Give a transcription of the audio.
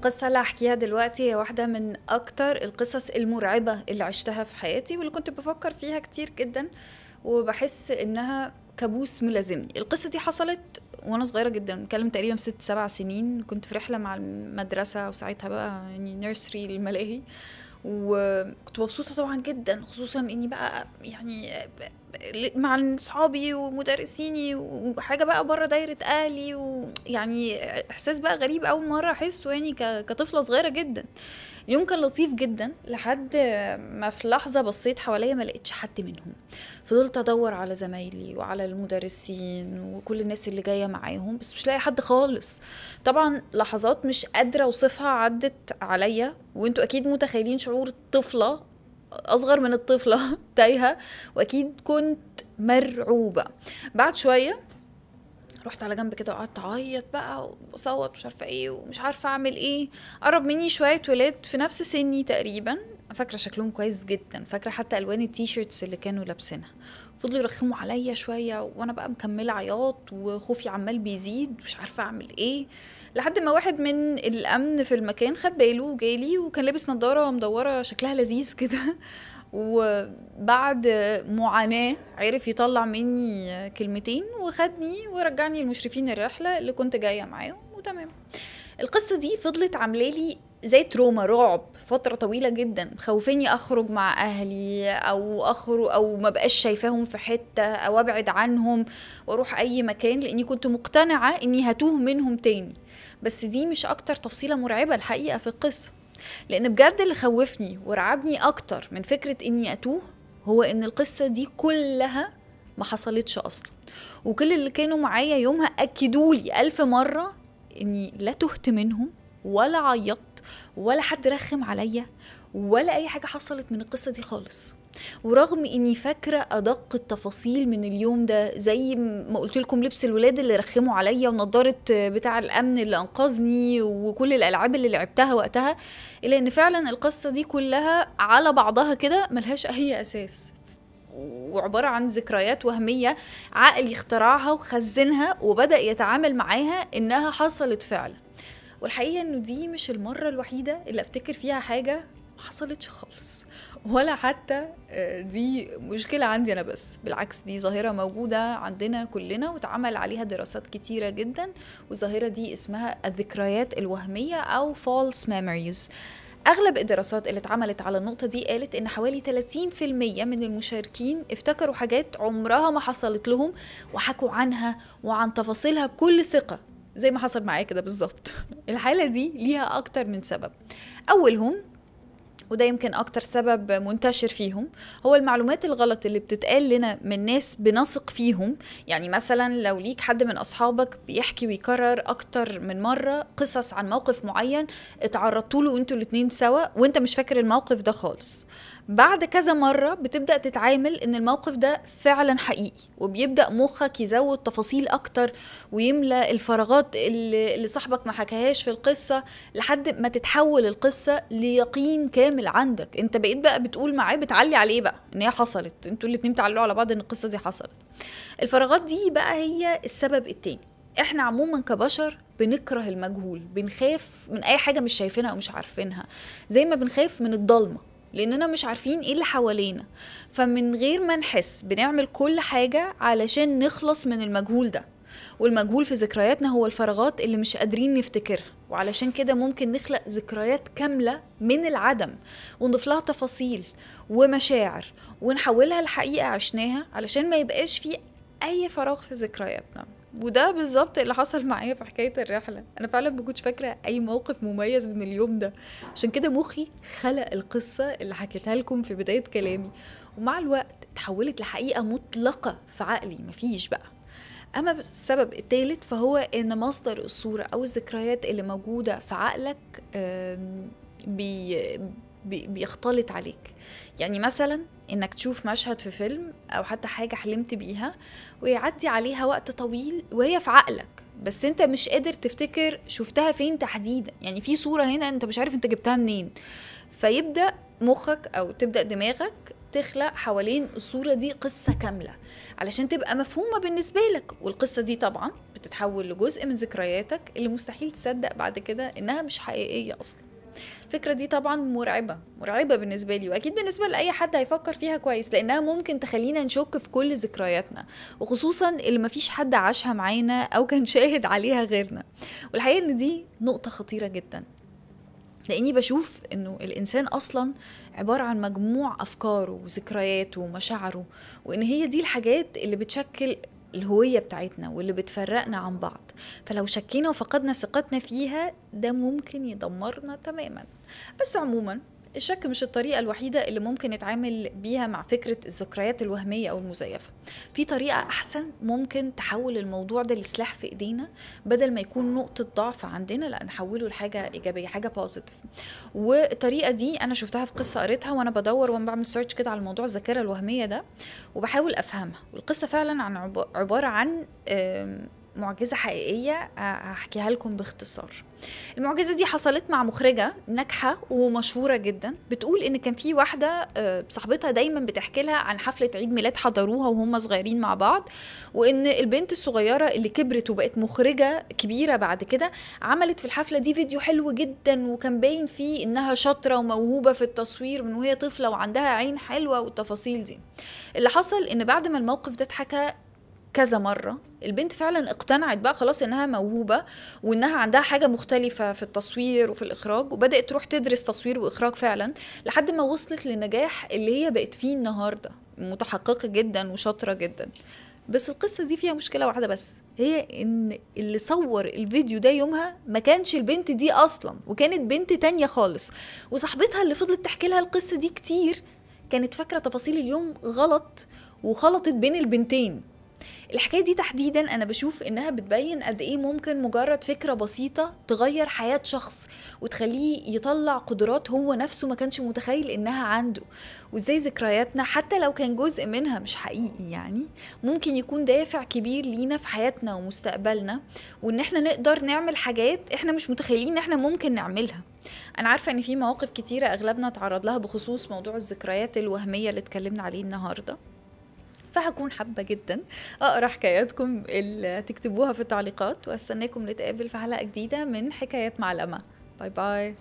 القصة اللي هحكيها دلوقتي هي واحدة من أكتر القصص المرعبة اللي عشتها في حياتي واللي كنت بفكر فيها كتير جدا وبحس إنها كابوس ملازمني. القصة دي حصلت وأنا صغيرة جدا بتكلم تقريبا ست سبع سنين. كنت في رحلة مع المدرسة وساعتها بقى يعني نيرسري الملاهي. وكنت مبسوطة طبعا جدا خصوصا إني بقى يعني مع صحابي ومدرسيني وحاجة بقى بره دايرة أهلي ويعني إحساس بقى غريب أول مرة أحسه يعني كطفلة صغيرة جدا. اليوم كان لطيف جدا لحد ما في لحظة بصيت حواليا ما لقيتش حد منهم. فضلت أدور على زمايلي وعلى المدرسين وكل الناس اللي جاية معاهم بس مش لاقي حد خالص. طبعا لحظات مش قادرة أوصفها عدت عليا وأنتوا أكيد متخيلين شعور الطفلة أصغر من الطفلة تايهة وأكيد كنت مرعوبة. بعد شوية رحت على جنب كده وقعدت أعيط بقى واصوت مش عارفة إيه ومش عارفة أعمل إيه. قرب مني شوية ولاد في نفس سني تقريبا. فاكرة شكلهم كويس جدا. فاكرة حتى ألوان التيشيرتس اللي كانوا لابسينها. فضلوا يرخموا عليا شوية وأنا بقى مكملة عياط وخوفي عمال بيزيد مش عارفة أعمل إيه. لحد ما واحد من الأمن في المكان خد باله وجالي وكان لابس نضاره مدوره شكلها لذيذ كده. وبعد معاناة عرف يطلع مني كلمتين وخدني ورجعني لمشرفين الرحلة اللي كنت جاية معاهم وتمام. القصة دي فضلت عاملالي زي تروما رعب فترة طويلة جدا. خوفيني أخرج مع أهلي أو أخرج أو ما بقاش شايفاهم في حتة أو أبعد عنهم وأروح أي مكان لأني كنت مقتنعة إني هتوه منهم تاني. بس دي مش أكتر تفصيلة مرعبة الحقيقة في القصة. لأن بجد اللي خوفني ورعبني أكتر من فكرة إني أتوه هو إن القصة دي كلها ما حصلتش أصلا. وكل اللي كانوا معايا يومها اكدوا لي ألف مرة إني لا تهت منهم ولا عيطت ولا حد رخم عليا ولا أي حاجة حصلت من القصة دي خالص. ورغم إني فاكرة أدق التفاصيل من اليوم ده زي ما قلت لكم لبس الولاد اللي رخموا عليا ونضارة بتاع الأمن اللي أنقذني وكل الألعاب اللي لعبتها وقتها الا إن فعلا القصة دي كلها على بعضها كده ملهاش أي أساس. وعبارة عن ذكريات وهمية عقلي اخترعها وخزنها وبدأ يتعامل معاها إنها حصلت فعلا. والحقيقة إنه دي مش المرة الوحيدة اللي أفتكر فيها حاجة حصلتش خالص. ولا حتى دي مشكلة عندي أنا بس. بالعكس دي ظاهرة موجودة عندنا كلنا واتعمل عليها دراسات كتيرة جدا. والظاهرة دي اسمها الذكريات الوهمية أو false memories. أغلب الدراسات اللي اتعملت على النقطة دي قالت إن حوالي 30% من المشاركين افتكروا حاجات عمرها ما حصلت لهم وحكوا عنها وعن تفاصيلها بكل ثقة زي ما حصل معايا كده بالظبط. الحالة دي ليها أكتر من سبب. أولهم وده يمكن أكتر سبب منتشر فيهم. هو المعلومات الغلط اللي بتتقال لنا من ناس بنثق فيهم. يعني مثلا لو ليك حد من أصحابك بيحكي ويكرر أكتر من مرة قصص عن موقف معين اتعرضتوا له أنتوا الاتنين سوا وانت مش فاكر الموقف ده خالص. بعد كذا مرة بتبدأ تتعامل إن الموقف ده فعلا حقيقي وبيبدأ مخك يزود تفاصيل أكتر ويملى الفراغات اللي, صاحبك ما حكاهاش في القصة لحد ما تتحول القصة ليقين كامل عندك. أنت بقيت بقى بتقول معاه بتعلي عليه بقى إن هي حصلت. أنتوا الاتنين تعلقوا على بعض إن القصة دي حصلت. الفراغات دي بقى هي السبب التاني. إحنا عموما كبشر بنكره المجهول بنخاف من أي حاجة مش شايفينها أو مش عارفينها. زي ما بنخاف من الضلمة. لأننا مش عارفين إيه اللي حوالينا. فمن غير ما نحس بنعمل كل حاجة علشان نخلص من المجهول ده. والمجهول في ذكرياتنا هو الفراغات اللي مش قادرين نفتكرها. وعلشان كده ممكن نخلق ذكريات كاملة من العدم ونضيف لها تفاصيل ومشاعر ونحولها لحقيقة عشناها علشان ما يبقاش في أي فراغ في ذكرياتنا. وده بالظبط اللي حصل معايا في حكاية الرحلة. أنا فعلا ما كنتش فاكرة أي موقف مميز من اليوم ده. عشان كده مخي خلق القصة اللي حكيتها لكم في بداية كلامي. ومع الوقت اتحولت لحقيقة مطلقة في عقلي. مفيش بقى. أما السبب الثالث فهو إن مصدر الصورة أو الذكريات اللي موجودة في عقلك بي بيختلط عليك. يعني مثلا إنك تشوف مشهد في فيلم أو حتى حاجة حلمت بيها ويعدي عليها وقت طويل وهي في عقلك بس أنت مش قادر تفتكر شفتها فين تحديدا. يعني في صورة هنا أنت مش عارف أنت جبتها منين. فيبدأ مخك أو تبدأ دماغك تخلق حوالين الصورة دي قصة كاملة علشان تبقى مفهومة بالنسبة لك. والقصة دي طبعا بتتحول لجزء من ذكرياتك اللي مستحيل تصدق بعد كده إنها مش حقيقية أصلا. الفكرة دي طبعا مرعبة مرعبة بالنسبة لي وأكيد بالنسبة لأي حد هيفكر فيها كويس لأنها ممكن تخلينا نشك في كل ذكرياتنا وخصوصا اللي مفيش حد عاشها معانا أو كان شاهد عليها غيرنا. والحقيقة إن دي نقطة خطيرة جدا لأني بشوف إنه الإنسان أصلا عبارة عن مجموع أفكاره وذكرياته ومشاعره وإن هي دي الحاجات اللي بتشكل الهوية بتاعتنا واللي بتفرقنا عن بعض. فلو شكينا وفقدنا ثقتنا فيها ده ممكن يدمرنا تماما. بس عموما الشك مش الطريقة الوحيدة اللي ممكن نتعامل بيها مع فكرة الذكريات الوهمية أو المزيفة. في طريقة أحسن ممكن تحول الموضوع ده لسلاح في إيدينا بدل ما يكون نقطة ضعف عندنا لأ نحوله لحاجة إيجابية حاجة positive والطريقة دي أنا شفتها في قصة قريتها وأنا بدور وأنا بعمل search كده على موضوع الذاكرة الوهمية ده وبحاول أفهمها. والقصة فعلا عن عبارة عن معجزة حقيقية هحكيها لكم باختصار. المعجزة دي حصلت مع مخرجة ناجحة ومشهورة جدا. بتقول إن كان في واحدة صاحبتها دايما بتحكي لها عن حفلة عيد ميلاد حضروها وهم صغيرين مع بعض وإن البنت الصغيرة اللي كبرت وبقت مخرجة كبيرة بعد كده عملت في الحفلة دي فيديو حلو جدا وكان باين فيه إنها شاطرة وموهوبة في التصوير من وهي طفلة وعندها عين حلوة والتفاصيل دي. اللي حصل إن بعد ما الموقف ده اتحكى كذا مرة البنت فعلا اقتنعت بقى خلاص إنها موهوبة وإنها عندها حاجة مختلفة في التصوير وفي الإخراج وبدأت تروح تدرس تصوير وإخراج فعلا لحد ما وصلت للنجاح اللي هي بقت فيه النهاردة. متحققة جدا وشاطرة جدا. بس القصة دي فيها مشكلة واحدة بس هي إن اللي صور الفيديو ده يومها ما كانش البنت دي أصلا وكانت بنت تانية خالص. وصاحبتها اللي فضلت تحكي لها القصة دي كتير كانت فاكرة تفاصيل اليوم غلط وخلطت بين البنتين. الحكاية دي تحديدا أنا بشوف إنها بتبين قد إيه ممكن مجرد فكرة بسيطة تغير حياة شخص وتخليه يطلع قدرات هو نفسه ما كانش متخيل إنها عنده. وإزاي ذكرياتنا حتى لو كان جزء منها مش حقيقي يعني ممكن يكون دافع كبير لينا في حياتنا ومستقبلنا. وإن إحنا نقدر نعمل حاجات إحنا مش متخيلين ان إحنا ممكن نعملها. أنا عارفة إن في مواقف كتيرة أغلبنا تعرض لها بخصوص موضوع الذكريات الوهمية اللي اتكلمنا عليه النهارده. فهكون حابة جدا أقرأ حكاياتكم اللي تكتبوها في التعليقات وأستناكم نتقابل في حلقة جديدة من حكايات معلمة. باي باي.